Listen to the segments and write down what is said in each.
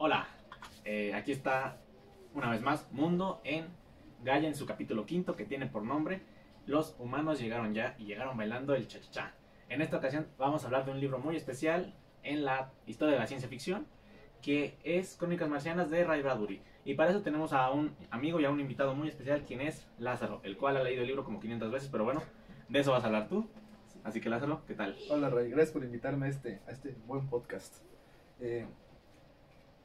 Hola, eh, aquí está una vez más Mundo en Gaia en su capítulo quinto que tiene por nombre Los humanos llegaron ya y llegaron bailando el cha-cha-cha. En esta ocasión vamos a hablar de un libro muy especial en la historia de la ciencia ficción que es Crónicas Marcianas de Ray Bradbury. Y para eso tenemos a un amigo y a un invitado muy especial, quien es Lázaro, el cual ha leído el libro como 500 veces, pero bueno, de eso vas a hablar tú. Así que Lázaro, ¿qué tal? Hola Ray, gracias por invitarme a este, a este buen podcast. Eh,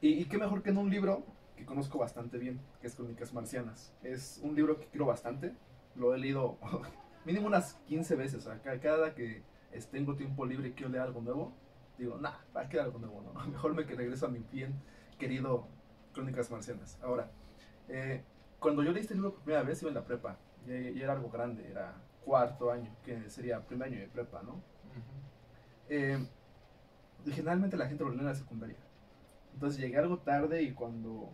y, y qué mejor que en un libro que conozco bastante bien, que es Crónicas Marcianas. Es un libro que quiero bastante, lo he leído mínimo unas 15 veces. O sea, ca- cada que tengo tiempo libre y quiero leer algo nuevo, digo, nah, va a quedar algo nuevo, ¿no? Mejor me que regreso a mi bien querido Crónicas Marcianas. Ahora, eh, cuando yo leí este libro por primera vez iba en la prepa, y, y era algo grande, era cuarto año, que sería primer año de prepa, ¿no? Eh, y generalmente la gente lo lee en la secundaria. Entonces llegué algo tarde y cuando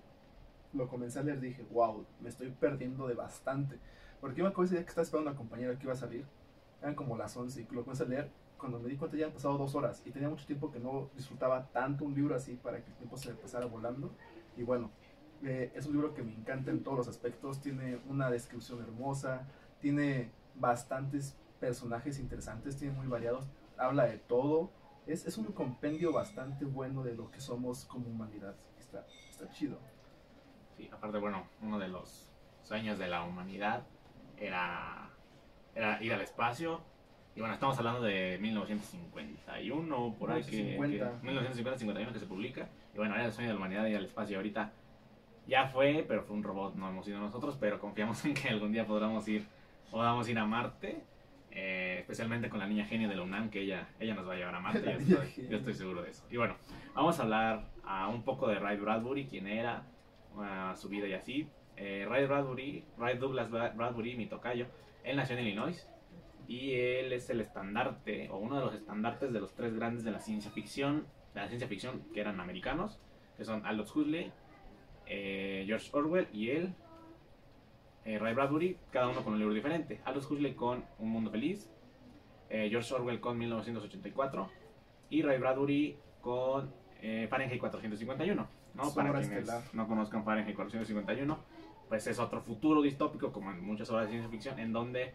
lo comencé a leer dije, wow, me estoy perdiendo de bastante. Porque yo me acuerdo que estaba esperando a una compañera que iba a salir, eran como las 11 y lo comencé a leer. Cuando me di cuenta ya han pasado dos horas y tenía mucho tiempo que no disfrutaba tanto un libro así para que el tiempo se me pasara volando. Y bueno, eh, es un libro que me encanta en todos los aspectos, tiene una descripción hermosa, tiene bastantes personajes interesantes, tiene muy variados, habla de todo. Es, es un compendio bastante bueno de lo que somos como humanidad. Está, está chido. Sí, aparte, bueno, uno de los sueños de la humanidad era, era ir al espacio. Y bueno, estamos hablando de 1951, por ahí que, 1950. que 1950-51 que se publica. Y bueno, era el sueño de la humanidad ir al espacio. Y ahorita ya fue, pero fue un robot, no hemos ido nosotros, pero confiamos en que algún día podamos ir, podamos ir a Marte. Eh, especialmente con la niña genio de la UNAM, que ella, ella nos va a llevar a Marte. Yo, estoy, genio. yo estoy seguro de eso. Y bueno, vamos a hablar a un poco de Ray Bradbury, quién era, su vida y así. Eh, Ray Bradbury, Ray Douglas Bra- Bradbury, mi tocayo, él nació en Illinois y él es el estandarte o uno de los estandartes de los tres grandes de la ciencia ficción, de la ciencia ficción que eran americanos, que son Aldous Huxley, eh, George Orwell y él, eh, Ray Bradbury, cada uno con un libro diferente. Aldous Huxley con Un Mundo Feliz, eh, George Orwell con 1984 y Ray Bradbury con eh, Fahrenheit 451. ¿no? Para quienes estelar. no conozcan Fahrenheit 451, pues es otro futuro distópico, como en muchas obras de ciencia ficción, en donde,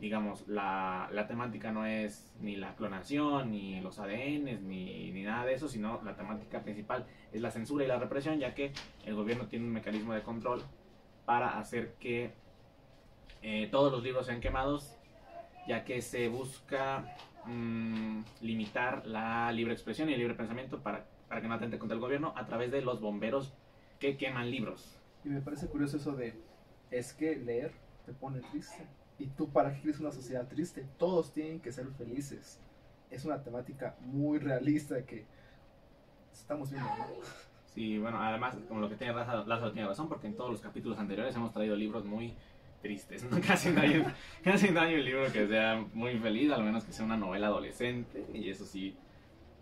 digamos, la, la temática no es ni la clonación, ni los ADNs, ni, ni nada de eso, sino la temática principal es la censura y la represión, ya que el gobierno tiene un mecanismo de control para hacer que eh, todos los libros sean quemados, ya que se busca mm, limitar la libre expresión y el libre pensamiento para, para que no atente contra el gobierno a través de los bomberos que queman libros. Y me parece curioso eso de, es que leer te pone triste. ¿Y tú para qué quieres una sociedad triste? Todos tienen que ser felices. Es una temática muy realista que estamos viendo, ¿no? Sí, bueno, además, como lo que tiene Lázaro, tiene razón, porque en todos los capítulos anteriores hemos traído libros muy tristes. Casi, no hay, casi no hay un libro que sea muy feliz, al menos que sea una novela adolescente, y eso sí,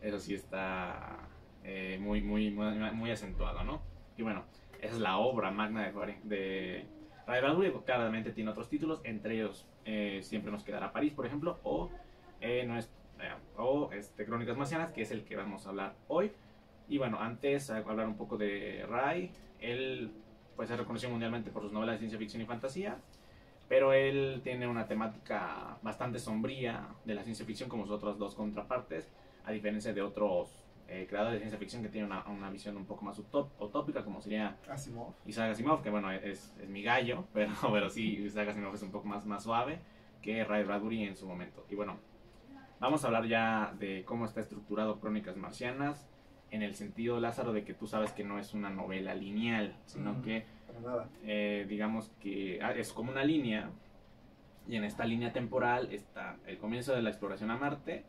eso sí está eh, muy, muy, muy, acentuado, ¿no? Y bueno, esa es la obra magna de, de Ray Bradbury, claramente tiene otros títulos, entre ellos eh, Siempre nos quedará París, por ejemplo, o, eh, no es, o este, Crónicas Marcianas, que es el que vamos a hablar hoy. Y bueno, antes a hablar un poco de Ray, él pues es reconocido mundialmente por sus novelas de ciencia ficción y fantasía, pero él tiene una temática bastante sombría de la ciencia ficción como sus otras dos contrapartes, a diferencia de otros eh, creadores de ciencia ficción que tienen una, una visión un poco más utop- utópica, como sería Asimov. Isaac Asimov, que bueno, es, es mi gallo, pero, pero sí, Isaac Asimov es un poco más, más suave que Ray Bradbury en su momento. Y bueno, vamos a hablar ya de cómo está estructurado Crónicas Marcianas, en el sentido, Lázaro, de que tú sabes que no es una novela lineal, sino Mm. que eh, digamos que ah, es como una línea y en esta línea temporal está el comienzo de la exploración a Marte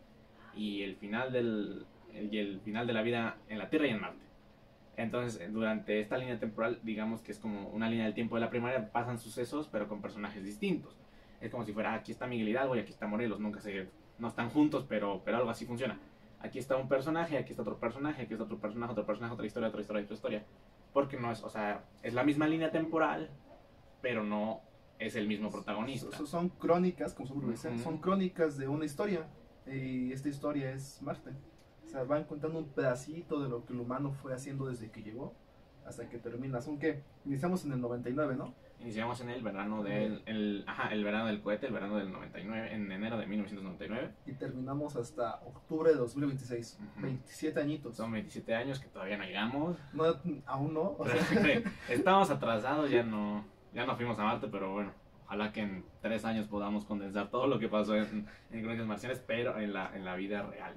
y el final del y el final de la vida en la Tierra y en Marte. Entonces, durante esta línea temporal, digamos que es como una línea del tiempo de la primaria, pasan sucesos, pero con personajes distintos. Es como si fuera, ah, aquí está Miguel Hidalgo y aquí está Morelos, nunca se, no están juntos, pero, pero algo así funciona. Aquí está un personaje, aquí está otro personaje, aquí está otro personaje, otro personaje, otra historia, otra historia, otra historia. Porque no es, o sea, es la misma línea temporal, pero no es el mismo protagonista. So- Son crónicas, como nombre dice, Ujú. son crónicas de una historia. Y esta historia es Marte. O sea, van contando un pedacito de lo que el humano fue haciendo desde que llegó hasta que termina. Son que iniciamos en el 99, ¿no? Iniciamos en el verano del el, ajá, el verano del cohete, el verano del 99, en enero de 1999. Y terminamos hasta octubre de 2026. Ujú. 27 añitos. Son 27 años que todavía no llegamos. No, aún no. o sea, Estamos atrasados, ya no, ya no fuimos a Marte, pero bueno, ojalá que en tres años podamos condensar todo lo que pasó en, en Crónicas Marcianas, pero en la, en la vida real,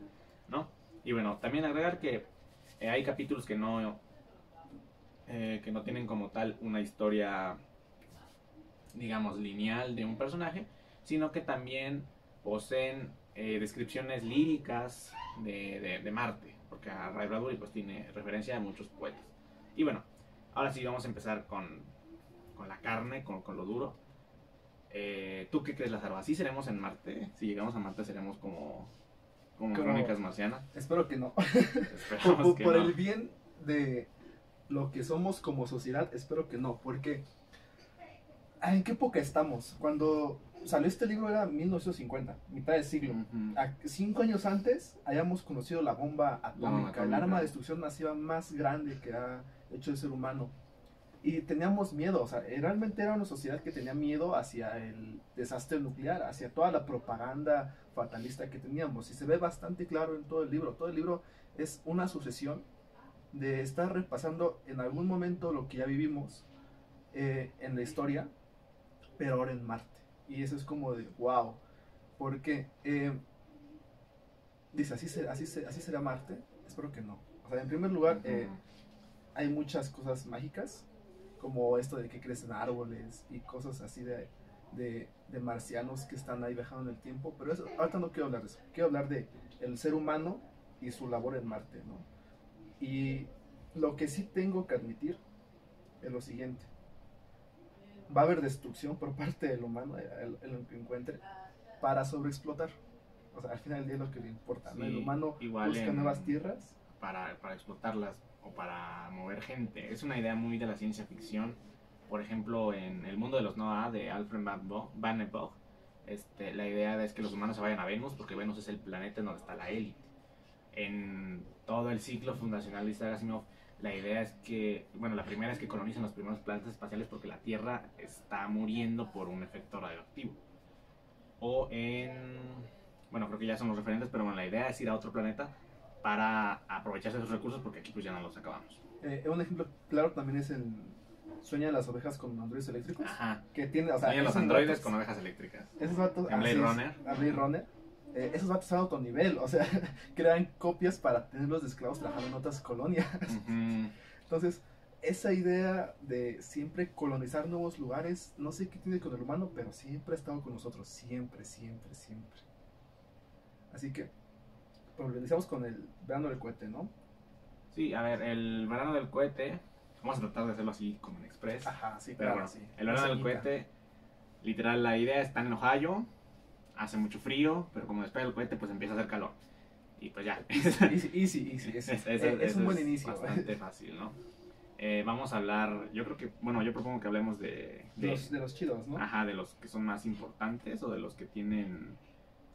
¿no? Y bueno, también agregar que eh, hay capítulos que no, eh, que no tienen como tal una historia, digamos, lineal de un personaje, sino que también poseen eh, descripciones líricas de, de- de Marte, porque a Ray Bradbury pues tiene referencia a muchos poetas. Y bueno, ahora sí vamos a empezar con, con la carne, con, con lo duro. Eh, ¿Tú qué crees, Lázaro? ¿Así seremos en Marte? Si llegamos a Marte seremos como, como Como- crónicas marcianas. espero que no. Por que por no. el bien de lo que somos como sociedad, espero que no, porque ¿en qué época estamos? Cuando salió este libro era 1950, mitad del siglo. Ujú. A- cinco años antes hayamos conocido la bomba atómica, el arma de destrucción masiva más grande que ha hecho el ser humano. Y teníamos miedo, o sea, realmente era una sociedad que tenía miedo hacia el desastre nuclear, hacia toda la propaganda fatalista que teníamos. Y se ve bastante claro en todo el libro. Todo el libro es una sucesión de estar repasando en algún momento lo que ya vivimos eh, en la historia, pero ahora en Marte. Y eso es como de wow. Porque eh, dice, ¿así, se- así, se- ¿así será Marte? Espero que no. O sea, en primer lugar, eh, hay muchas cosas mágicas, como esto de que crecen árboles y cosas así de, de, de marcianos que están ahí viajando en el tiempo. Pero eso, ahorita no quiero hablar de eso. Quiero hablar de el ser humano y su labor en Marte, ¿no? Y lo que sí tengo que admitir es lo siguiente. Va a haber destrucción por parte del humano, eh, el- que encuentre, para sobreexplotar. O sea, al final del día es lo que le importa. ¿no? Sí, el humano igual busca en- nuevas tierras. para, para explotarlas o para mover gente. Es una idea muy de la ciencia ficción. Por ejemplo, en El mundo de los Noah de Alfred Van Bo- Van Gogh, este, la idea es que los humanos se vayan a Venus porque Venus es el planeta en donde está la élite. En todo el ciclo fundacional de Isaac Asimov, la idea es que, bueno, la primera es que colonicen los primeros planetas espaciales porque la Tierra está muriendo por un efecto radioactivo. O en, bueno, creo que ya son los referentes, pero bueno, la idea es ir a otro planeta para aprovecharse de esos recursos porque aquí pues ya no los acabamos. Eh, un ejemplo claro también es el Sueña las ovejas con androides eléctricos. Ajá. Que tiene, o sea, Oye, los androides con ovejas eléctricas. Esos vatos. En Blade así es, Runner. Eh, esos vatos están a otro nivel. O sea, crean copias para tenerlos de esclavos trabajando en otras colonias. Entonces, esa idea de siempre colonizar nuevos lugares, no sé qué tiene con el humano, pero siempre ha estado con nosotros. Siempre, siempre, siempre. Así que, pues iniciamos con el verano del cohete, ¿no? Sí, a ver, el verano del cohete, vamos a tratar de hacerlo así como en express. Ajá, sí, Pero claro, bueno, sí. el verano del cohete, literal, la idea está en Ohio, hace mucho frío, pero como despega el cohete, pues empieza a hacer calor. Y pues ya. Easy, easy, easy. Es, Es, es- es un buen inicio. Bastante fácil, ¿no? Eh, vamos a hablar, yo creo que, bueno, yo propongo que hablemos de, De los, de los chidos, ¿no? ajá, de los que son más importantes o de los que tienen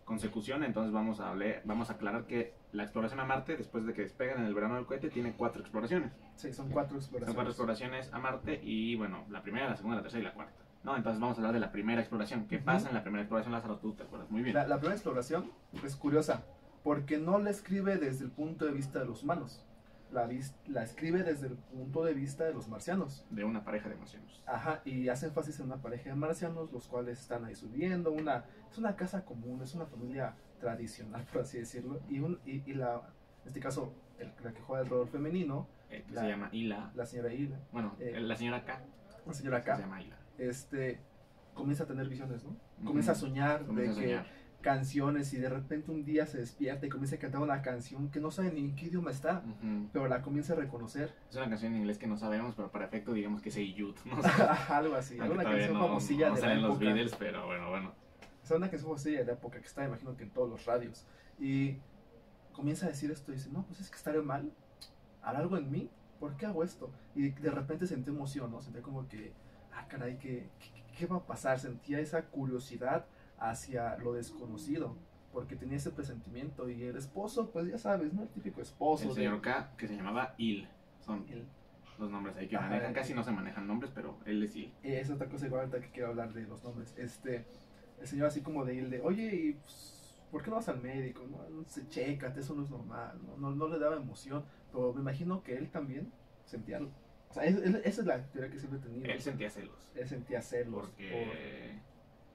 consecución. Entonces vamos a hablar, vamos a aclarar que la exploración a Marte, después de que despegan en el verano del cohete, tiene cuatro exploraciones. Sí, son cuatro Son exploraciones. cuatro exploraciones a Marte y, bueno, la primera, la segunda, la tercera y la cuarta. No, entonces vamos a hablar de la primera exploración. ¿Qué pasa en la primera exploración, Lázaro? Tú te acuerdas muy bien. La, la primera exploración es curiosa, porque no la escribe desde el punto de vista de los humanos. La, la escribe desde el punto de vista de los marcianos. De una pareja de marcianos. Ajá, y hace énfasis en una pareja de marcianos, los cuales están ahí subiendo. Una, es una casa común, es una familia tradicional, por así decirlo. Y, un, y, y la, en este caso, el, la que juega el rol femenino, eh, que La- se llama Hila. la señora Hila, Bueno, eh, la señora K. la señora Se K, llama Hila. Este, comienza a tener visiones, ¿no? Comienza a soñar Comienza a de que soñar. canciones y de repente un día se despierta y comienza a cantar una canción que no sabe ni en qué idioma está, Ujú. pero la comienza a reconocer. Es una canción en inglés que no sabemos, pero para efecto digamos que es Eiyut. No. Algo así, Aunque una canción no, famosilla no de la salen los época. Beatles, pero bueno, bueno. Sea, una canción famosilla de la época que está, imagino que en todos los radios. Y comienza a decir esto y dice, no, pues es que estaré mal, hará algo en mí, ¿por qué hago esto? Y de repente sentí emoción, ¿no? Sentí como que, ah, caray, ¿qué, qué, qué va a pasar? Sentía esa curiosidad hacia lo desconocido. porque tenía ese presentimiento y el esposo, pues ya sabes, ¿no? El típico esposo. El de- señor K, que se llamaba Il. Son el- los nombres ahí que Ajá. manejan. Casi no se manejan nombres, pero él es Il. Eh, es otra cosa igual ahorita que quiero hablar de los nombres. Este, el señor así como de él, de, oye, y, pues, ¿por qué no vas al médico? No, se chécate, eso no es normal, ¿no? No, no le daba emoción, pero me imagino que él también sentía algo. O sea, es- es- esa es la teoría que siempre he tenido. Él sentía celos. Él sentía celos. Porque,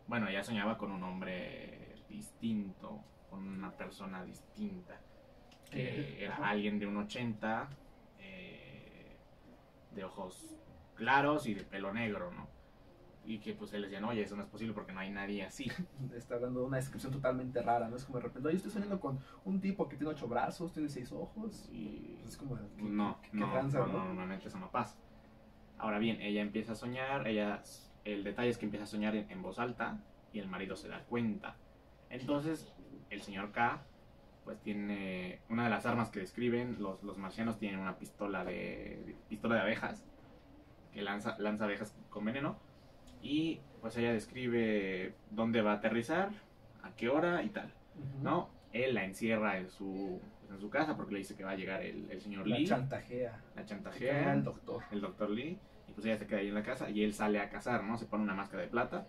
bueno, ella soñaba con un hombre distinto, con una persona distinta. Que Eh, era ajá. alguien de un 80, eh, de ojos claros y de pelo negro, ¿no? Y que pues él decía, no, oye, eso no es posible porque no hay nadie así. está dando una descripción totalmente rara, ¿no? Es como de repente, oye, estoy soñando con un tipo que tiene ocho brazos, tiene seis ojos. Y Es como, de, ¿qué- no, qué- qué no, tranza, no, no? no, normalmente eso no pasa. Ahora bien, ella empieza a soñar, ella, el detalle es que empieza a soñar en, en voz alta y el marido se da cuenta. Entonces, el señor K, pues tiene una de las armas que describen, los, los marcianos tienen una pistola de, pistola de abejas, que lanza, lanza abejas con veneno, y pues ella describe dónde va a aterrizar, a qué hora y tal. ¿no? Él la encierra en su, en su casa porque le dice que va a llegar el, el señor La Lee, chantajea. la chantajea, el doctor. el doctor Lee, y pues ella se queda ahí en la casa y él sale a cazar, ¿no? Se pone una máscara de plata,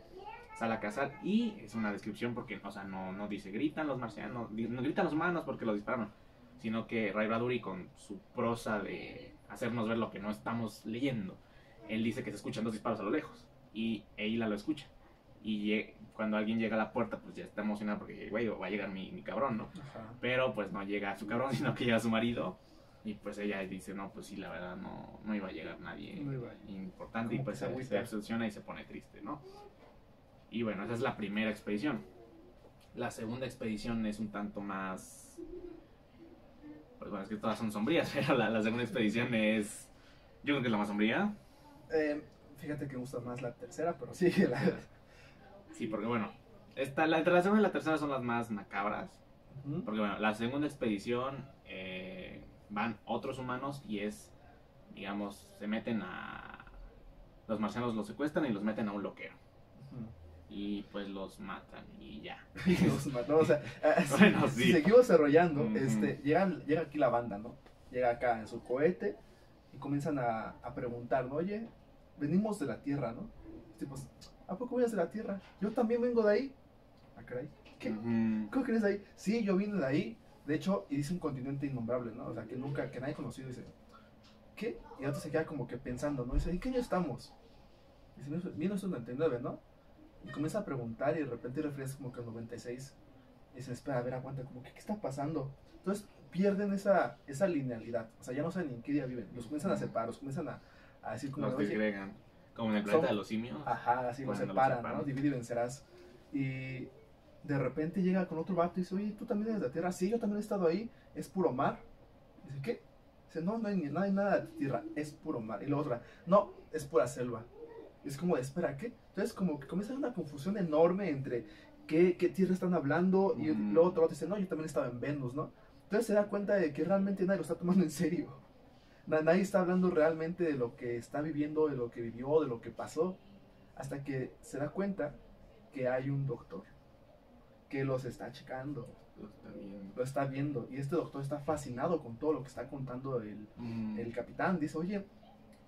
sale a cazar y es una descripción porque, o sea, no, no dice gritan los marcianos, no gritan los humanos porque los dispararon, sino que Ray Bradbury con su prosa de hacernos ver lo que no estamos leyendo, él dice que se escuchan dos disparos a lo lejos y Eila lo escucha. Y cuando alguien llega a la puerta, pues ya está emocionado porque, güey, va a llegar mi, mi cabrón, ¿no? Ajá. Pero pues no llega su cabrón, sino que llega su marido. Y pues ella dice, no, pues sí, la verdad no, no iba a llegar nadie importante. Y pues se se obsesiona y se pone triste, ¿no? Y bueno, esa es la primera expedición. La segunda expedición es un tanto más... Pues bueno, es que todas son sombrías, pero la, la segunda expedición es... Yo creo que es la más sombría. Eh, fíjate que me gusta más la tercera, pero sí, la, Sí, porque bueno, esta, la, entre la segunda y la tercera son las más macabras. Porque bueno, la segunda expedición eh, van otros humanos y es, digamos, se meten a... Los marcianos los secuestran y los meten a un loquero. Y pues los matan y ya. Y los mató, o sea, si- Bueno, si sí. seguimos desarrollando, este, llegan, llega aquí la banda, ¿no? Llega acá en su cohete y comienzan a, a preguntar, ¿no? Oye, venimos de la Tierra, ¿no? Tipos, ¿a poco vienes de la Tierra? Yo también vengo de ahí. Ah, caray. ¿Qué? Ujú. ¿Cómo que eres de ahí? Sí, yo vine de ahí. De hecho, y dice un continente innombrable, ¿no? O sea, que nunca, que nadie conocido. Dice, ¿qué? Y otro se queda como que pensando, ¿no? Dice, ¿en qué año estamos? Dice, 1999, ¿no? Y comienza a preguntar y de repente refieres como que al 96. Y dice, espera, a ver, aguanta, como que, ¿qué está pasando? Entonces pierden esa, esa linealidad. O sea, ya no saben ni en qué día viven. Los comienzan a separar, los comienzan a, a decir como, Los "Oye, disgregan. Como en el planeta Son- de los simios. Ajá, así los separan, separan. ¿no? Divide y vencerás. Y de repente llega con otro vato y dice, oye, ¿tú también eres de la Tierra? Sí, yo también he estado ahí, es puro mar. Dice, ¿qué? Dice, no, no hay, ni- no hay nada de tierra, es puro mar. Y la otra, no, es pura selva. Es como espera, ¿qué? Entonces como que comienza una confusión enorme entre qué, qué tierra están hablando y Ujú. luego otro vato dice, no, yo también estaba en Venus, ¿no? Entonces se da cuenta de que realmente nadie lo está tomando en serio. Na- Nadie está hablando realmente de lo que está viviendo, de lo que vivió, de lo que pasó, hasta que se da cuenta que hay un doctor que los está checando, Los está viendo. lo está viendo, y este doctor está fascinado con todo lo que está contando el, Mm. el capitán. Dice, oye,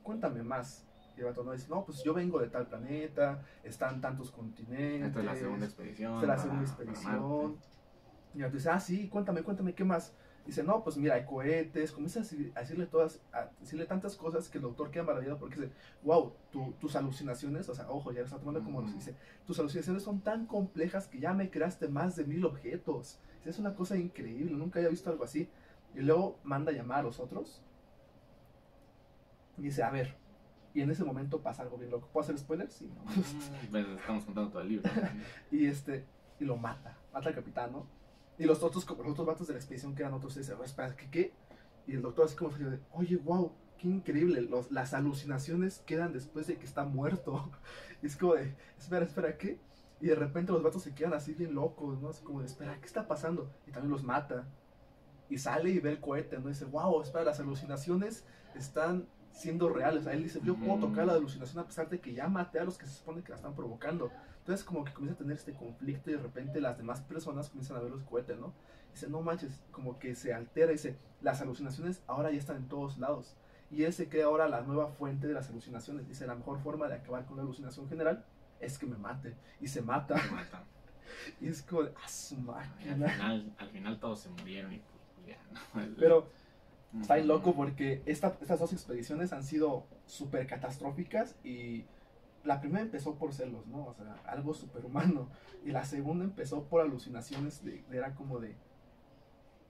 cuéntame más. Y el vato no dice, no, pues yo vengo de tal planeta, están tantos continentes. Esta es la segunda expedición. Esta es la segunda para expedición. Y el vato dice, ah, sí, cuéntame, cuéntame, ¿qué más? Dice, no, pues mira, hay cohetes. Comienza a decir- a decirle todas, a decirle tantas cosas que el doctor queda maravillado porque dice, wow, tu- tus alucinaciones, o sea, ojo, ya lo está tomando como, Ujú. dice, tus alucinaciones son tan complejas que ya me creaste más de mil objetos. Dice, Es una cosa increíble, nunca había visto algo así. Y luego manda a llamar a los otros. Y dice, a ver. Y en ese momento pasa algo bien loco. ¿Puedo hacer spoilers? Sí, ¿no? Mm, pues, estamos contando todo el libro. Y este, y lo mata, mata al capitán, ¿no? Y los otros, los otros vatos de la expedición que eran otros dicen, "Oh, espera, ¿qué qué? Y el doctor así como de, oye, wow, qué increíble, los, las alucinaciones quedan después de que está muerto. Y es como de, espera, espera, ¿qué? Y de repente los vatos se quedan así bien locos, ¿no? Así como de, espera, ¿qué está pasando? Y también los mata. Y sale y ve el cohete, ¿no? Y dice, wow, espera, las alucinaciones están siendo reales. O sea, él dice, yo puedo tocar la alucinación a pesar de que ya maté a los que se supone que la están provocando. Entonces como que comienza a tener este conflicto y de repente las demás personas comienzan a ver los cohetes, ¿no? Dice, no manches, como que se altera, dice, las alucinaciones ahora ya están en todos lados. Y él se crea ahora la nueva fuente de las alucinaciones. Dice, la mejor forma de acabar con la alucinación general es que me mate. Y se mata. Se. Y es como, de, ah, su Y al máquina. final, al final todos se murieron y pues, pues, ya, ¿no? Pero está loco porque esta- estas dos expediciones han sido súper catastróficas y la primera empezó por celos, ¿no? O sea, algo superhumano. Y la segunda empezó por alucinaciones de, de- era como de...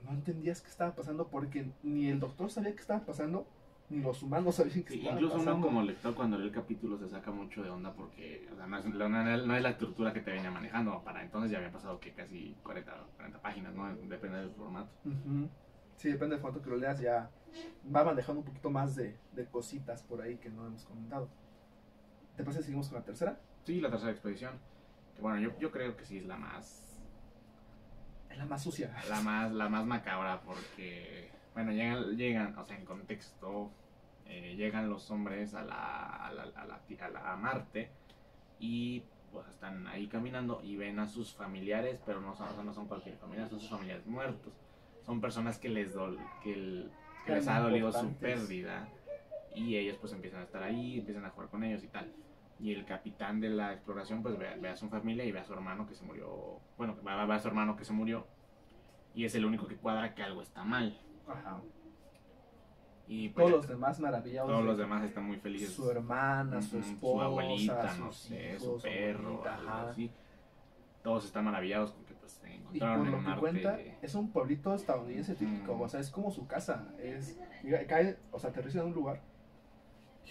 No entendías qué estaba pasando porque ni el doctor sabía qué estaba pasando, ni los humanos sabían qué Sí, estaba incluso pasando. uno como lector cuando lee el capítulo se saca mucho de onda porque o sea, no, es, no- no es la estructura que te venía manejando. Para entonces ya había pasado que casi 40, 40 páginas, ¿no? Depende del formato. Sí, depende del formato que lo leas, ya va manejando un poquito más de, de cositas por ahí que no hemos comentado. ¿Te parece que seguimos con la tercera? Sí, la tercera expedición. Que bueno, yo, yo creo que sí es la más Es la más sucia. la más la más macabra porque bueno llegan llegan o sea en contexto eh, llegan los hombres a la a la, a la, a la- a Marte y pues están ahí caminando y ven a sus familiares pero no son, o sea, no son cualquier familia son sus familiares muertos son personas que les dol, que, el- que les ha dolido su pérdida y ellos pues empiezan a estar ahí empiezan a jugar con ellos y tal y el capitán de la exploración pues ve, ve a su familia y ve a su hermano que se murió bueno va, va a su hermano que se murió y es el único que cuadra que algo está mal Ajá. y pues, Todos los demás maravillados. todos los demás están muy felices Su hermana, su esposa, abuelita sus no sé hijos, su perro abuelita, algo ajá. así todos están maravillados con que pues se Y encontraron por en lo que Marte cuenta, es un pueblito estadounidense típico, Ujú. o sea, es como su casa. Es, cae, o sea, aterriza en un lugar y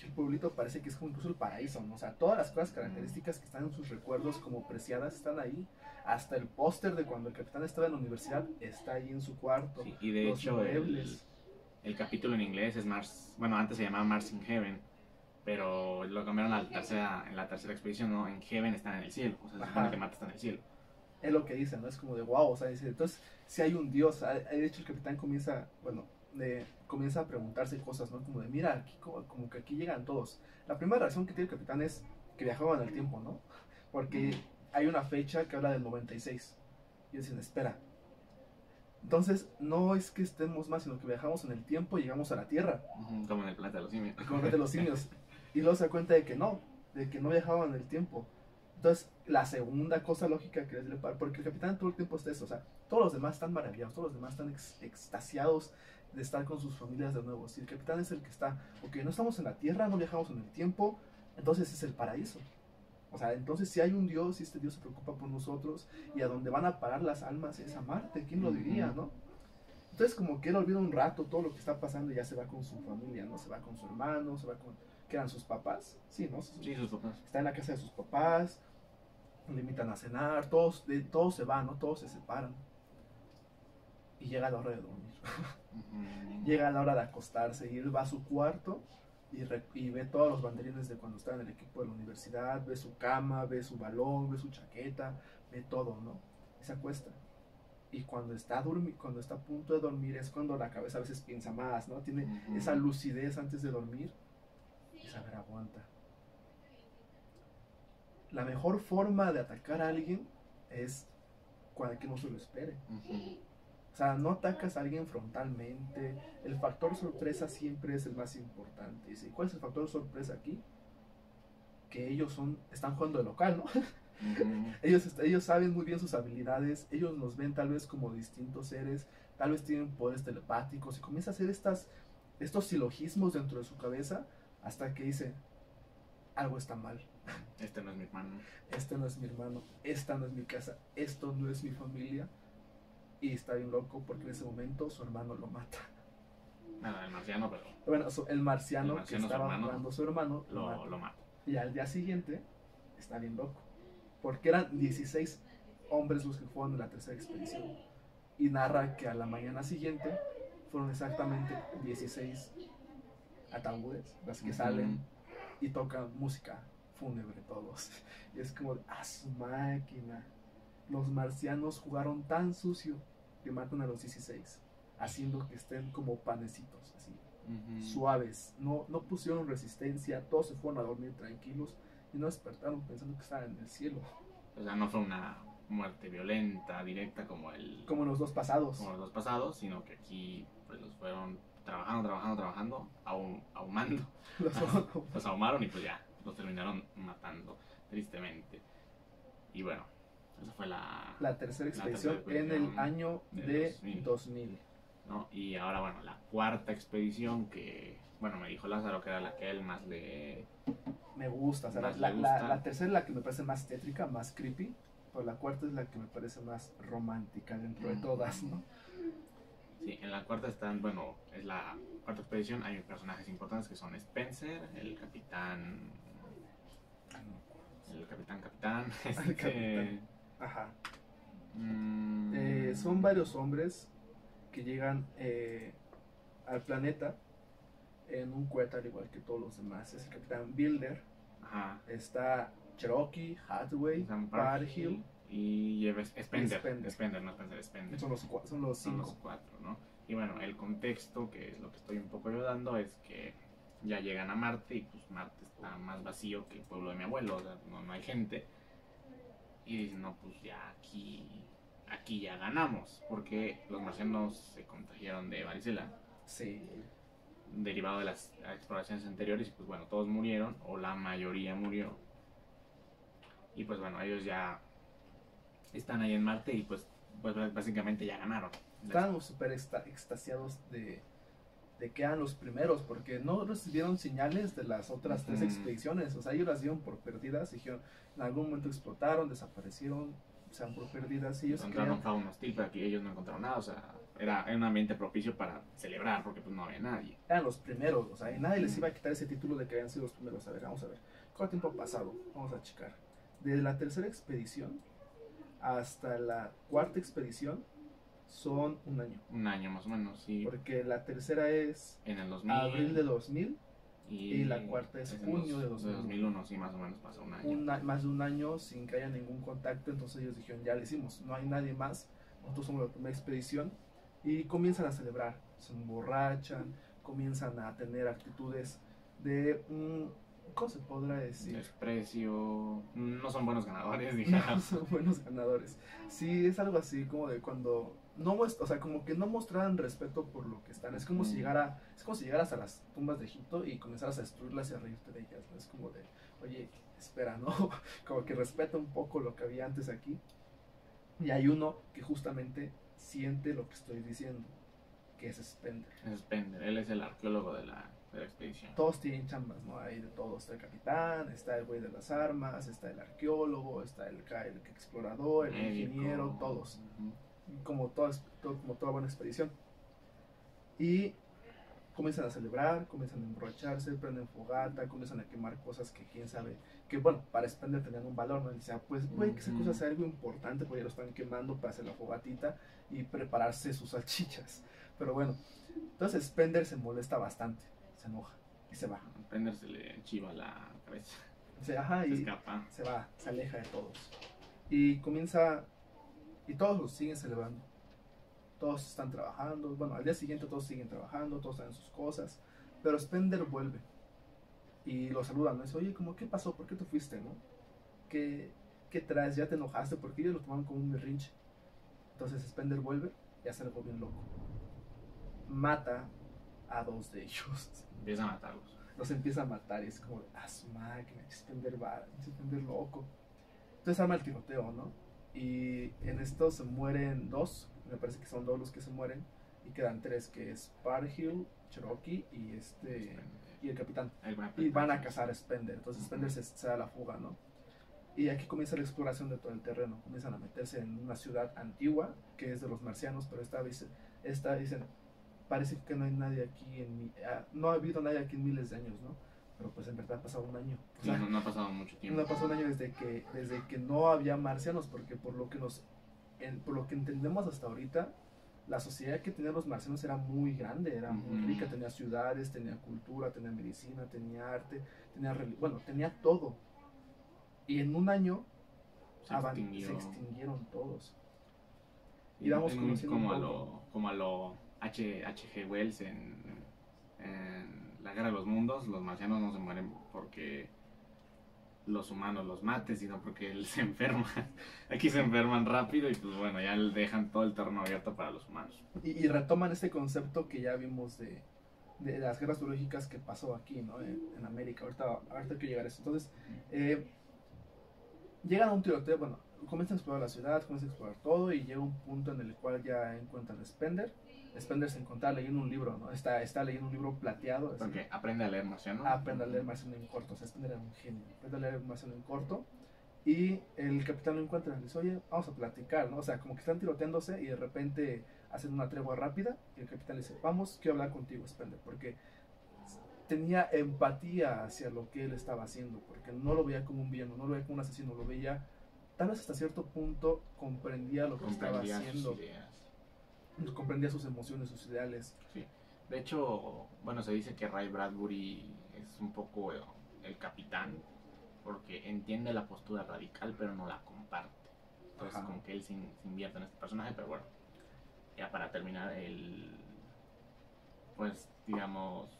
el pueblito parece que es como incluso el paraíso, ¿no? O sea, todas las cosas características que están en sus recuerdos como preciadas están ahí. Hasta el póster de cuando el capitán estaba en la universidad está ahí en su cuarto. Sí, y de los hecho el, capítulo en inglés es Mars bueno antes se llamaba Mars in Heaven pero lo cambiaron a la tercera, en la tercera expedición, ¿no? En Heaven están en el cielo, o sea, se supone que Marte está en el cielo. es lo que dice, ¿no? Es como de wow, o sea, dice, entonces, si hay un Dios, de hecho el capitán comienza, bueno, comienza a preguntarse cosas, ¿no? Como de, mira, aquí, como, como que aquí llegan todos. La primera reacción que tiene el capitán es que viajaban en el tiempo, ¿no? Porque hay una fecha que habla del 96. Y dicen, espera. Entonces, no es que estemos más, sino que viajamos en el tiempo y llegamos a la Tierra, Como en el planeta de los simios. como de los simios. Y luego se da cuenta de que no, de que no viajaban en el tiempo. Entonces, la segunda cosa lógica que es le par- porque el capitán todo el tiempo está eso, o sea, todos los demás están maravillados, todos los demás están ex- extasiados de estar con sus familias de nuevo. Si el capitán es el que está, ok, no estamos en la tierra, no viajamos en el tiempo, entonces es el paraíso. O sea, entonces si hay un Dios, si este Dios se preocupa por nosotros y a donde van a parar las almas es a Marte, ¿quién lo diría, no? Entonces como que él olvida un rato todo lo que está pasando y ya se va con su familia, ¿no? Se va con su hermano, se va con... ¿Qué eran sus papás? Sí, ¿no? Sus- Sí, sus papás. está en la casa de sus papás, le invitan a cenar, todos, de, todos se van, ¿no? Todos se separan. Y llega la hora de dormir. Ujú. llega la hora de acostarse y él va a su cuarto y, re- y ve todos los banderines de cuando estaba en el equipo de la universidad, ve su cama, ve su balón, ve su chaqueta, ve todo, ¿no? Y se acuesta. Y cuando está, durmi- cuando está a punto de dormir es cuando la cabeza a veces piensa más, ¿no? Tiene esa lucidez antes de dormir y saber aguanta. La mejor forma de atacar a alguien es cuando que no se lo espere. O sea, no atacas a alguien frontalmente. El factor sorpresa siempre es el más importante. ¿Y cuál es el factor sorpresa aquí? Que ellos son, están jugando de local, ¿no? Ellos, ellos saben muy bien sus habilidades, ellos nos ven tal vez como distintos seres, tal vez tienen poderes telepáticos y comienza a hacer estas, estos silogismos dentro de su cabeza hasta que dice, algo está mal, Este no es mi hermano. este no es mi hermano, esta no es mi casa, esto no es mi familia. Y está bien loco porque en ese momento su hermano lo mata. Nada, el marciano, pero Bueno, su- el marciano, El marciano, que su estaba hermano, jugando a su hermano lo lo, mata. lo mata. Y al día siguiente está bien loco. Porque eran 16 hombres los que fueron en la tercera expedición. Y narra que a la mañana siguiente fueron exactamente 16 ataúdes las que salen y tocan música fúnebre todos. Y es como, a su máquina. Los marcianos jugaron tan sucio que matan a los 16, haciendo que estén como panecitos, así, suaves, no, no pusieron resistencia, todos se fueron a dormir tranquilos y no despertaron pensando que estaban en el cielo, O sea, no fue una muerte violenta, directa como el como los dos pasados. como los dos pasados, sino que aquí pues los fueron trabajando, trabajando, trabajando, ahum- ahumando. Los- Los ahumaron y pues ya, los terminaron matando, tristemente. Y bueno, esa fue la... la tercera expedición tercera en el año de de 2000. 2000. ¿no? Y ahora, bueno, la cuarta expedición que, bueno, me dijo Lázaro que era la que él más le... Me gusta, o sea, la, le la- gusta. la tercera es la que me parece más tétrica, más creepy, pero la cuarta es la que me parece más romántica dentro de Mm. todas, ¿no? Sí, en la cuarta están, bueno, es la cuarta expedición, hay personajes importantes que son Spencer, el capitán... El capitán capitán, este, capitán. Ajá. mm, Eh, son varios hombres que llegan eh, al planeta en un cohete al igual que todos los demás. Es el capitán Builder, Ajá. está Cherokee, Hathaway, Parhill, y Spender, Spender. Spender, no Spencer, Spender. son los, son los Son los cinco. cuatro, ¿no? Y bueno, el contexto, que es lo que estoy un poco ayudando, es que ya llegan a Marte y pues Marte está más vacío que el pueblo de mi abuelo, o sea, no, no hay gente. Y dicen, no, pues ya aquí, aquí ya ganamos, porque los marcianos se contagiaron de varicela, Sí, derivado de las exploraciones anteriores, y pues bueno, todos murieron, o la mayoría murió. Y pues bueno, ellos ya están ahí en Marte y pues, pues básicamente ya ganaron. estábamos súper exta- extasiados de, de que eran los primeros, porque no recibieron señales de las otras tres expediciones. O sea, ellos las dieron por perdidas, dijeron, en algún momento explotaron, desaparecieron, se dan por perdidas. Y ellos encontraron querían- fauna hostil, pero aquí ellos no encontraron nada, o sea, era, era un ambiente propicio para celebrar, porque pues no había nadie. eran los primeros, o sea, y nadie les iba a quitar ese título de que habían sido los primeros. A ver, vamos a ver. ¿Cuánto tiempo ha pasado? Vamos a checar. Desde la tercera expedición hasta la cuarta expedición son un año. Un año más o menos, sí, Porque la tercera es en el 2000. abril de 2000, y la cuarta es en junio de dos- 2001. sí, más o menos pasó un año. más de un año sin que haya ningún contacto. Entonces ellos dijeron, ya lo hicimos, no hay nadie más. Nosotros somos la primera expedición. Y comienzan a celebrar, se emborrachan, comienzan a tener actitudes de, mm, ¿cómo se podrá decir? Desprecio, no son buenos ganadores, No digamos. son buenos ganadores. Sí, es algo así como de cuando no o sea, como que no mostraran respeto por lo que están. Es como si Mm. llegara, es como si llegaras a las tumbas de Egipto y comenzaras a destruirlas y a reírte de ellas. ¿no? Es como de, oye, espera, ¿no? Como que respeta un poco lo que había antes aquí. Y hay uno que justamente siente lo que estoy diciendo, que es Spender. Es Spender, él es el arqueólogo de la, de la expedición. Todos tienen chambas, ¿no? Hay de todo. Está el capitán, está el güey de las armas, está el arqueólogo, está el, explorador, el Médico. ingeniero, todos. Como toda, to- como toda buena expedición. Y comienzan a celebrar, comienzan a emborracharse, prenden fogata, comienzan a quemar cosas que quién sabe, que bueno, para Spender tenían un valor, ¿no? Dice, ah, pues puede que esa cosa sea algo importante, porque ya lo están quemando para hacer la fogatita y prepararse sus salchichas. Pero bueno, entonces Spender se molesta bastante, se enoja y se va. A Spender se le chiva la cabeza, Dice, ajá, se y, escapa. se va, se aleja de todos. Y comienza, y todos los siguen celebrando. Todos están trabajando, bueno, al día siguiente todos siguen trabajando, todos están en sus cosas, pero Spender vuelve y lo saludan, ¿no? Dice, oye, como, ¿qué pasó? ¿Por qué te fuiste, no? ¿Qué, qué traes? ¿Ya te enojaste? Porque ellos lo tomaron como un berrinche. Entonces Spender vuelve y hace algo bien loco. Mata a dos de ellos. Empieza a matarlos. los empieza a matar y es como, ah, su máquina, Spender va, Spender loco. Entonces arma el tiroteo, ¿no? Y en esto se mueren dos, me parece que son dos los que se mueren, y quedan tres, que es Parhill, Cherokee y este Spender. y el capitán. Y van a cazar a Spender, entonces Spender se, se da la fuga, ¿no? Y aquí comienza la exploración de todo el terreno, comienzan a meterse en una ciudad antigua, que es de los marcianos, pero esta vez, esta dicen, parece que no hay nadie aquí, en mi- ah, no ha habido nadie aquí en miles de años, ¿no? Pero pues en verdad ha pasado un año. O Sí, sea, no, no ha pasado mucho tiempo. no ha pasado un año desde que, desde que no había marcianos, porque por lo que nos, por lo que entendemos hasta ahorita, la sociedad que tenían los marcianos era muy grande, era muy rica, tenía ciudades, tenía cultura, tenía medicina, tenía arte, tenía reli- bueno, tenía todo. Y en un año se extinguieron todos. Y conociendo como un a lo, como a lo H, H.G. Wells en, en la guerra de los mundos, los marcianos no se mueren porque los humanos los maten, sino porque él se enferma. Aquí se enferman rápido y pues bueno, ya dejan todo el terreno abierto para los humanos. Y, retoman este concepto que ya vimos de, de las guerras biológicas que pasó aquí, ¿no? En, en América. Ahorita, ahorita hay que llegar a eso. Entonces, eh, llegan a un tiroteo, bueno, comienzan a explorar la ciudad, comienzan a explorar todo y llega un punto en el cual ya encuentran a Spender. Spender se encuentra leyendo un libro, ¿no? Está, está leyendo un libro plateado. Porque aprende a leer marciano. aprende a leer marciano en corto. O sea, Spender era un genio. Aprende a leer marciano en corto. Y el capitán lo encuentra y le dice, oye, vamos a platicar, ¿no? O sea, como que están tiroteándose y de repente hacen una tregua rápida. Y el capitán le dice, vamos, quiero hablar contigo, Spender. Porque tenía empatía hacia lo que él estaba haciendo. Porque no lo veía como un villano, no lo veía como un asesino, lo veía... Tal vez hasta cierto punto comprendía lo que comprendía estaba haciendo. Comprendía sus emociones, sus ideales. Sí. De hecho, bueno, se dice que Ray Bradbury es un poco el, capitán porque entiende la postura radical pero no la comparte. Entonces, Ajá. como que él se, in- se invierte en este personaje, pero bueno, ya para terminar, el. Pues, digamos.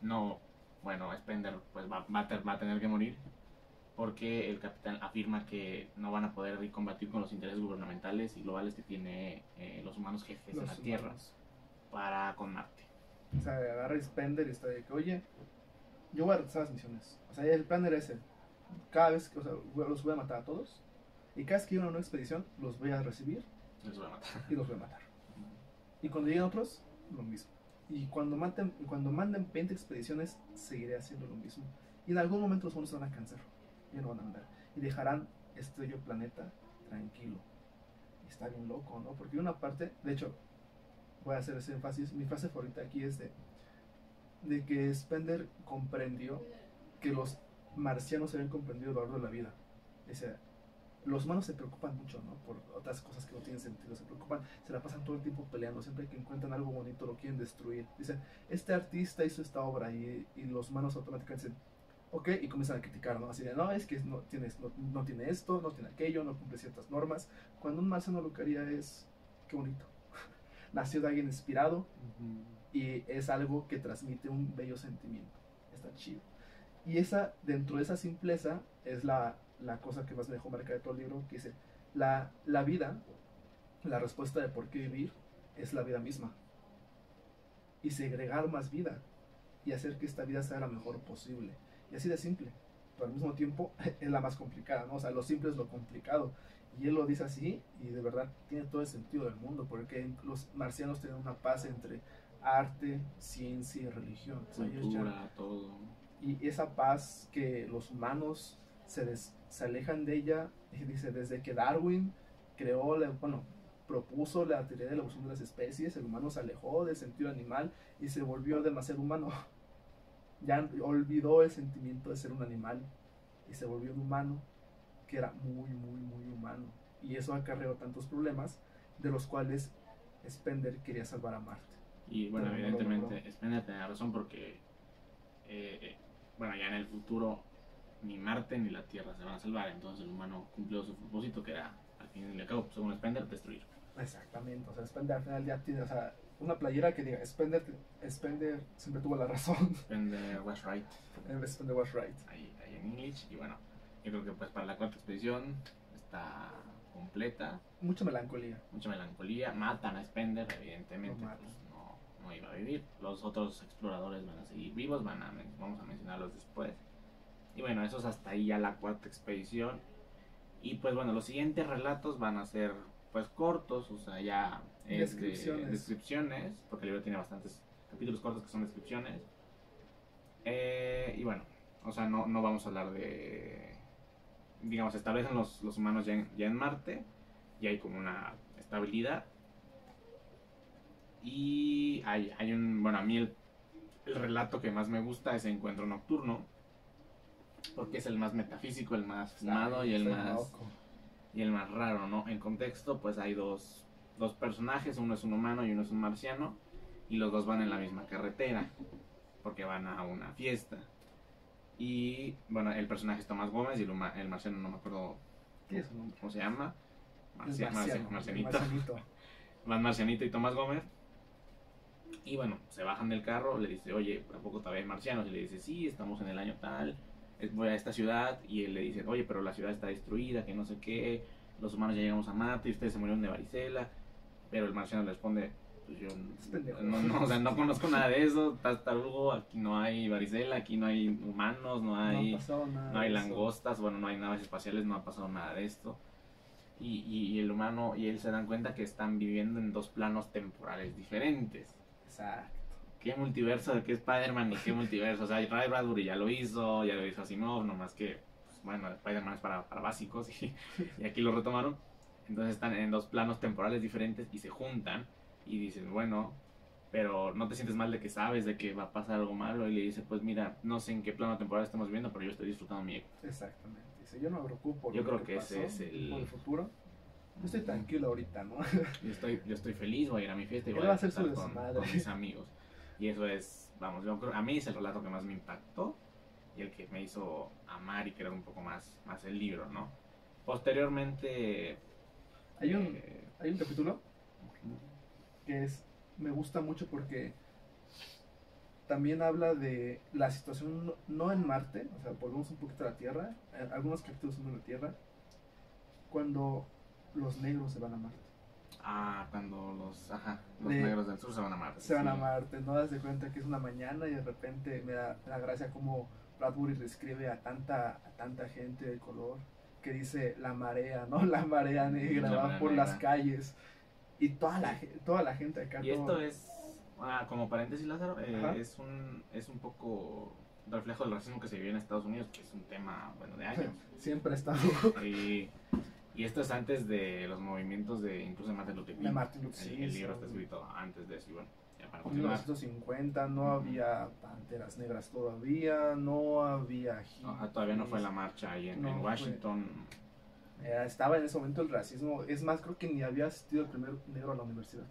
No. Bueno, Spender pues va, va a ter- va a tener que morir porque el capitán afirma que no van a poder ir combatir con los intereses gubernamentales y globales que tiene eh, los humanos jefes en Los la Tierra humanos. para con Marte. O sea, agarra a Spender y está de que, oye, yo voy a realizar las misiones. O sea, el plan era ese. Cada vez que, o sea, los voy a matar a todos. Y cada vez que llegue una nueva expedición, los voy a recibir Les voy a matar. y los voy a matar. Y cuando lleguen otros, lo mismo. Y cuando, maten, y cuando manden 20 expediciones, seguiré haciendo lo mismo. Y en algún momento los humanos se van a cansar. Ya no van a andar. Y dejarán este bello planeta tranquilo. Y está bien loco, ¿no? Porque una parte, de hecho, voy a hacer ese énfasis. Mi frase favorita aquí es de, de que Spender comprendió que los marcianos habían comprendido el valor de la vida. Dice, los humanos se preocupan mucho, ¿no? Por otras cosas que no tienen sentido. Se preocupan, se la pasan todo el tiempo peleando. Siempre que encuentran algo bonito lo quieren destruir. Dicen, este artista hizo esta obra y, y los humanos automáticamente dicen, ok, y comienzan a criticar, ¿no? Así de, no, es que no, tienes, no, no tiene esto, no tiene aquello, no cumple ciertas normas. Cuando un marciano lo que haría es, qué bonito. Nació de alguien inspirado y es algo que transmite un bello sentimiento. Está chido. Y esa, dentro de esa simpleza, es la, la cosa que más me dejó marcar de todo el libro, que dice, la, la vida, la respuesta de por qué vivir, es la vida misma. Y segregar más vida y hacer que esta vida sea la mejor posible. Y así de simple, pero al mismo tiempo es la más complicada, ¿no? O sea, lo simple es lo complicado. Y él lo dice así y de verdad tiene todo el sentido del mundo, porque los marcianos tienen una paz entre arte, ciencia y religión. Ellos ya- Cultura, todo. y esa paz que los humanos se, des- se alejan de ella, y dice, desde que Darwin creó, la- bueno, propuso la teoría de la evolución de las especies, el humano se alejó del sentido animal y se volvió demasiado humano. Ya olvidó el sentimiento de ser un animal y se volvió un humano que era muy, muy, muy humano. Y eso acarreó tantos problemas de los cuales Spender quería salvar a Marte. Y bueno, Pero evidentemente. Spender tenía razón porque, eh, eh, bueno, ya en el futuro ni Marte ni la Tierra se van a salvar, entonces el humano cumplió su propósito que era, al fin y al cabo, según Spender, destruir. Exactamente, o sea, Spender al final ya tiene, o sea, una playera que diga, Spender, Spender siempre tuvo la razón, Spender was right, Spender was right. ahí, ahí en English, y bueno, yo creo que pues para la cuarta expedición está completa, Mucha melancolía. mucha melancolía, matan a Spender, evidentemente, matan. pues no, no iba a vivir, los otros exploradores van a seguir vivos, van a, vamos a mencionarlos después. Y bueno, eso es hasta ahí ya la cuarta expedición. Y pues bueno, los siguientes relatos van a ser pues cortos, o sea, ya de- Descripciones. descripciones, porque el libro tiene bastantes capítulos cortos que son descripciones. Eh, y bueno, o sea, no, no vamos a hablar de, digamos, se establecen los, los humanos ya en, ya en Marte, y hay como una estabilidad. Y hay, hay un, bueno, a mí el, el relato que más me gusta es Encuentro Nocturno, porque es el más metafísico, el más fumado y el más loco. y el más raro, ¿no? En contexto, pues hay dos, dos personajes, uno es un humano y uno es un marciano, y los dos van en la misma carretera, porque van a una fiesta. Y bueno, el personaje es Tomás Gómez y el, el marciano no me acuerdo cómo se llama. Marciano, marcianito. marcianito. Van Marcianito y Tomás Gómez. Y bueno, se bajan del carro, le dice, oye, ¿a poco todavía hay marcianos? Y le dice, sí, estamos en el año tal, voy a esta ciudad. Y él le dice, oye, pero la ciudad está destruida, que no sé qué, los humanos ya llegamos a Marte y ustedes se murieron de varicela. Pero el marciano le responde, pues yo no, no, o sea, no conozco nada de eso, estás tarugo, aquí no hay varicela, aquí no hay humanos, no hay... no hay langostas, bueno, no hay naves espaciales, no ha pasado nada de esto. Y, y- y el humano y él se dan cuenta que están viviendo en dos planos temporales diferentes. Exacto. ¿Qué multiverso qué Spider-Man y qué multiverso? O sea, Ray Bradbury ya lo hizo, ya lo hizo Asimov, nomás que, pues, bueno, Spider-Man es para, para básicos y, y aquí lo retomaron. Entonces están en dos planos temporales diferentes y se juntan y dicen, bueno, pero no te sientes mal de que sabes de que va a pasar algo malo. Y le dice, pues mira, no sé en qué plano temporal estamos viviendo, pero yo estoy disfrutando mi Exactamente. Dice, yo no me preocupo Yo lo creo que ese pasó, es el- por el futuro. Yo estoy tranquilo ahorita, ¿no? Yo estoy, yo estoy feliz, voy a ir a mi fiesta y voy a a hacer su estar con, con mis amigos. Y eso es, vamos, yo creo, a mí es el relato que más me impactó y el que me hizo amar y querer un poco más, más el libro, ¿no? Posteriormente... Hay un, hay un capítulo que es me gusta mucho porque también habla de la situación no- en Marte, o sea, volvemos un poquito a la Tierra, eh, algunos capítulos son en la Tierra, cuando los negros se van a Marte. ah, cuando los, ajá, los De- negros del sur se van a Marte. Se van a. Marte, no das de cuenta que es una mañana y de repente me da, da gracia como Bradbury le escribe a tanta, a tanta gente de color que dice la marea, ¿no? La marea negra La va marea por negra. las calles y toda la, toda la gente acá. Y todo- esto es, ah, como paréntesis Lázaro, eh, es, un, es un poco reflejo del racismo que se vive en Estados Unidos, que es un tema, bueno, de años. Siempre ha estado Y, y esto es antes de los movimientos de incluso de Martin Luther King. de Martin Luther El, King, el libro está escrito antes de eso. Y bueno, En continuar. 1950 no había panteras negras todavía, no había Ajá, todavía no fue la marcha ahí en, No. Washington. eh, estaba en ese momento el racismo. Es más, creo que ni había asistido el primer negro a la universidad.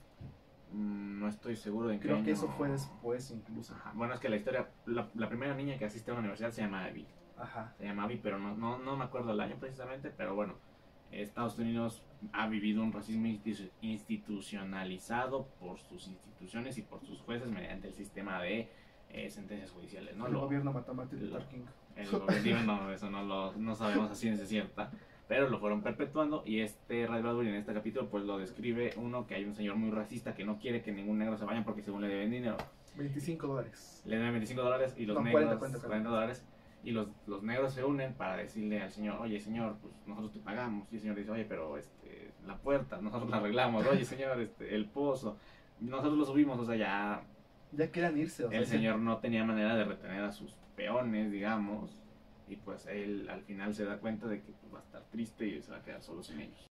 Mm, No estoy seguro de en qué Creo que año- eso fue después incluso. Ajá, Bueno, es que la historia, la, la primera niña que asiste a una universidad se llama Abby. Ajá. Se llama Abby, pero no, no, no me acuerdo el año precisamente, pero bueno, Estados Unidos ha vivido un racismo institu- institucionalizado por sus instituciones y por sus jueces mediante el sistema de eh, sentencias judiciales, ¿no? el Lo- gobierno mató a Martin Luther King. el gobierno, no, eso no lo no sabemos a ciencia cierta, pero lo fueron perpetuando y este Ray Bradbury en este capítulo pues lo describe uno que hay un señor muy racista que no quiere que ningún negro se vaya porque según le deben dinero. 25 dólares. Le deben 25 dólares y los No, negros 40, 40, 40 dólares y los, los negros se unen para decirle al señor, oye señor, pues nosotros te pagamos. Y el señor dice, oye, pero este, la puerta, nosotros la arreglamos. Oye señor, este, el pozo, nosotros lo subimos. O sea, ya Ya querían irse. O sea, el ya- señor no tenía manera de retener a sus peones, digamos. Y pues él al final se da cuenta de que pues, va a estar triste y se va a quedar solo sin ellos.